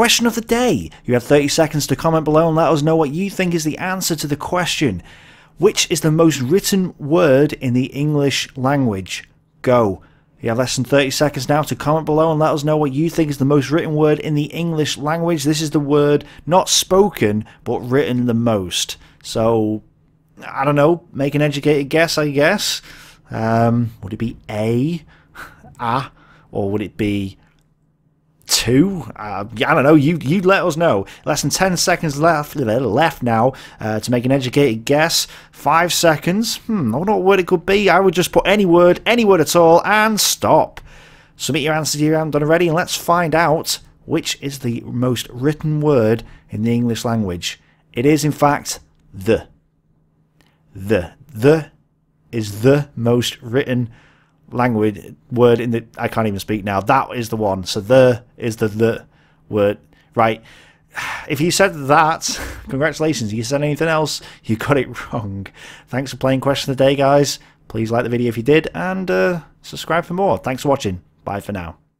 Question of the day. You have 30 seconds to comment below and let us know what you think is the answer to the question. Which is the most written word in the English language? Go. You have less than 30 seconds now to comment below and let us know what you think is the most written word in the English language. This is the word not spoken, but written the most. So, I don't know, make an educated guess, I guess. Um, would it be A? A? Or would it be two. Uh, I don't know. You you let us know. Less than ten seconds left left now uh, to make an educated guess. Five seconds. Hmm. I wonder what word it could be. I would just put any word, any word at all, and stop. Submit your answer if you haven't done already, and let's find out which is the most written word in the English language. It is, in fact, the. The. The is the most written language word in the I can't even speak now. That is the one. So the is the the word. Right. If you said that, congratulations. If you said anything else, you got it wrong. Thanks for playing Question of the Day, guys. Please like the video if you did, and uh, subscribe for more. Thanks for watching. Bye for now.